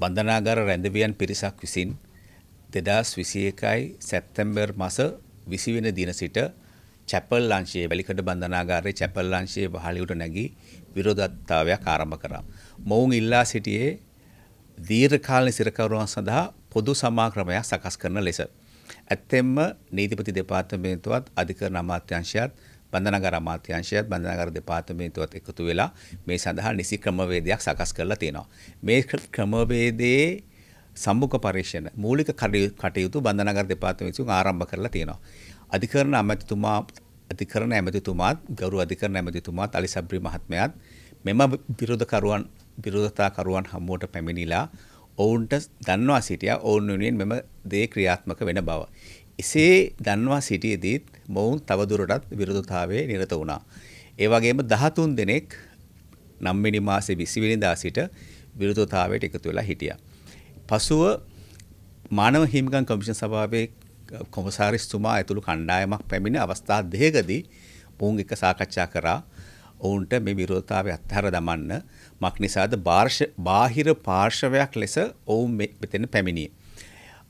බන්ධනාගාර රැඳවියන් පිරිසක් විසින් දෙදස් විසි එකයි සැත්තැම්බර් මස විසිවෙන දින සිට චැපල් ලංශයේ වැලිකට බන්ධනාගාරයේ චැපල් ලංශයේ වහලියට නැගී විරෝධත්තාවයක් ආරම්භ කරා. මොවුන් ඉල්ලා සිටියේ දීර්ඝකාලීන සිරකරුවන් සඳහා පොදු සමාක්‍රමයක් සකස් කරන ලෙස. ඇත්තෙන්ම නීතිපති දෙපාර්තමේන්තුවත් අධිකරණ අමාත්‍යාංශයත් බන්ධනාගාර අමාත්‍යාංශයත් බන්ධනාගාර දෙපාර්තමේන්තුවත් එකතු වෙලා මේ සඳහා නිසි ක්‍රමවේදයක් සකස් කරලා තියෙනවා. මේ ක්‍රමවේදයේ සම්මුඛ පරීක්ෂණ මූලික කටයුතු බන්ධනාගාර දෙපාර්තමේන්තුවෙන් ආරම්භ කරලා තියෙනවා. අධිකරණ ඇමතිතුමා අධිකරණ ඇමතිතුමාත් ගෞරව අධිකරණ ඇමතිතුමාත් අලි සබ්රි මහත්මයාත් මෙම විරෝධකරුවන් විරෝධතාකරුවන් හමුවට පැමිණිලා ඔවුන්ට දන්වා සිටියා ඔවුන් වෙනුවෙන් මෙම දේ ක්‍රියාත්මක වෙන බව. එසේ දන්වා සිටියදීත් මොවුන් තවදුරටත් විරෝධතාවයේ නිරත වුණා. ඒ වගේම 13 දෙනෙක් නම්වෙනි මාසේ 20 වෙනිදා සිට විරෝධතාවයට එකතු වෙලා හිටියා. පසුව මානව හිමිකම් කමිෂන් සභාවේ කොමසාරිස්තුමා ඇතුළු කණ්ඩායමක් පැමිණ අවස්ථා දෙකකදී මොවුන් එක්ක සාකච්ඡා කරා ඔවුන්ට මේ විරෝධතාවය අත්හැර දමන්න මක් නිසාද බාහිර පාර්ශවයක් ලෙස ඔවුන් මෙතන පැමිණියේ.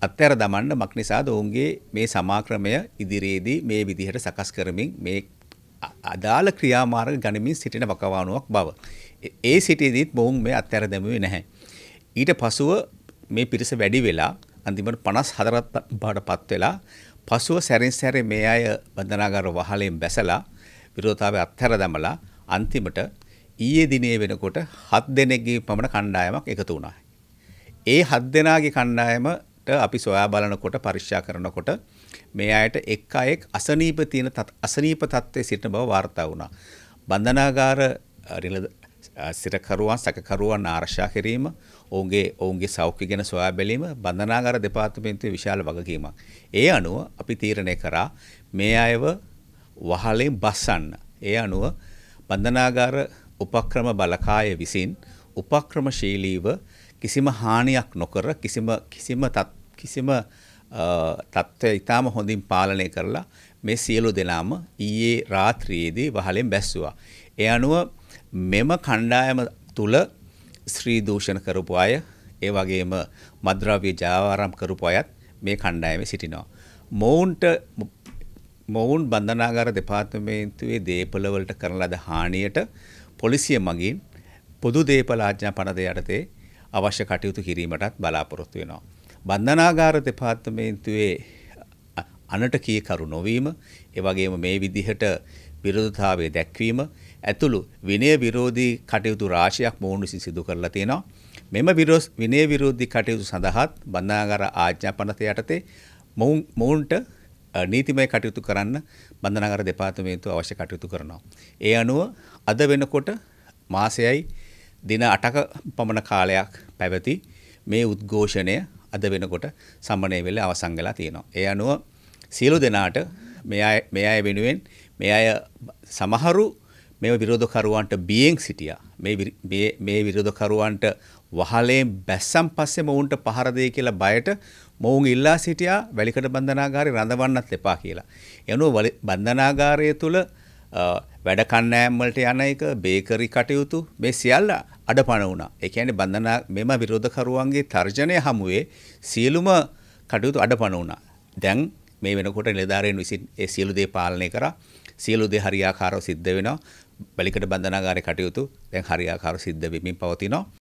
අත්හැර දමන්න මක් නිසාද ඔවුන්ගේ මේ සමාක්‍රමය ඉදිරියේදී මේ විදිහට සකස් කරමින් මේ අදාළ ක්‍රියාමාර්ග ගනිමින් සිටින වකවානුවක් බව. ඒ සිටියදීත් මොවුන් මේ අත්හැර දැමුවේ නැහැ. ඊට පසුව මේ පිරිස වැඩි වෙලා අන්තිමට 54ක් බවට පත් වෙලා පසුව සැරින් සැරේ මේ අය බන්ධනාගාර වහලෙන් බැසලා විරෝධතාවය අත්හැර දැමලා අන්තිමට ඊයේ දිනේ වෙනකොට හත් දෙනෙක්ගේ පමණ කණ්ඩායමක් එකතු වුණා. ඒ හත් දෙනාගේ කණ්ඩායමට අපි සොයා බලනකොට පරික්ෂා කරනකොට මේ අයට එක් අයෙක් අසනීප තියෙන අසනීප තත්ත්වයේ සිටින බව වාර්තා වුණා. බන්ධනාගාර සිරකරුවන් සැකකරුවන් ආරක්ෂා කිරීම ඔවුන්ගේ ඔවුන්ගේ සෞඛ්‍ය ගැන සොයා බැලීම බන්ධනාගාර දෙපාර්තමේන්තුවේ විශාල වගකීමක්. ඒ අනුව අපි තීරණය කරා මේ අයව වහලෙන් බස්සන්න. ඒ අනුව බන්ධනාගාර උපක්‍රම බලකාය විසින් උපක්‍රමශීලීව කිසිම හානියක් නොකර කිසිම කිසිම කිසිම තත්ත්වය ඉතාම හොඳින් පාලනය කරලා මේ සියලු දෙනාම ඊයේ රාත්‍රියේදී වහලෙන් බැස්සුවා. ඒ අනුව මෙම කණ්ඩායම තුල ශ්‍රී දූෂණ කරපු අය ඒ වගේම මද්‍රව්‍ය ජාවාරම් කරපු අයත් මේ කණ්ඩායමේ සිටිනවා. මොවුන්ට මොවුන් බන්ධනාගාර දෙපාර්තමේන්තුවේ දේපළවලට කරන ලද හානියට පොලිසිය මගින් පොදු දේපල ආඥා පනත යටතේ අවශ්‍ය කටයුතු කිරීමටත් බලාපොරොත්තු වෙනවා. බන්ධනාගාර දෙපාර්තමේන්තුවේ අනට කීකරු නොවීම ඒ වගේම මේ විදිහට විරෝධතාවය දැක්වීම ඇතුළු විනය විරෝධී කටයුතු රාශියක් මොවුන් විසින් සිදු කරලා තියෙනවා. මෙම විනය විරෝධී කටයුතු සඳහාත් බන්ධනාගාර ආඥා පනත යටතේ මොවුන්ට නීතිමය කටයුතු කරන්න බන්ධනාගාර දෙපාර්තමේන්තුව අවශ්‍ය කටයුතු කරනවා. ඒ අනුව අද වෙනකොට මාසයයි දින 8ක පමණ කාලයක් පැවති මේ උද්ඝෝෂණය අද වෙනකොට සම්මනය වෙලා අවසන් වෙලා තියෙනවා. ඒ අනුව සියලු දෙනාට මේ අය මේ අය වෙනුවෙන් මේ අය සමහරු මේ විරෝධකරුවන්ට බියෙන් සිටියා. මේ මේ විරෝධකරුවන්ට වහලේ බැස්සන් පස්සේ මොවුන්ට පහර දෙයි කියලා බයට මොවුන් ඉල්ලා සිටියා වැලිකඩ බන්ධනාගාරේ රඳවන්නත් එපා කියලා. එනුව බන්ධනාගාරය තුල වැඩ කණ්ණෑම් වලට යන එක බේකරි කටයුතු මේ සියල්ල අඩපණ වුණා. ඒ කියන්නේ බන්ධනා මෙම විරෝධකරුවන්ගේ තර්ජනය හමුවේ සියලුම කටයුතු අඩපණ වුණා. දැන් මේ වෙනකොට නිලධාරීන් විසින් ඒ සියලු දේ පාලනය කරා. සියලු දේ හරියාකාරව සිද්ධ වෙනවා. බලිකඩ බන්ධනාගාරයේ කටයුතු දැන් හරියාකාරව සිද්ධ වෙමින් පවතිනවා.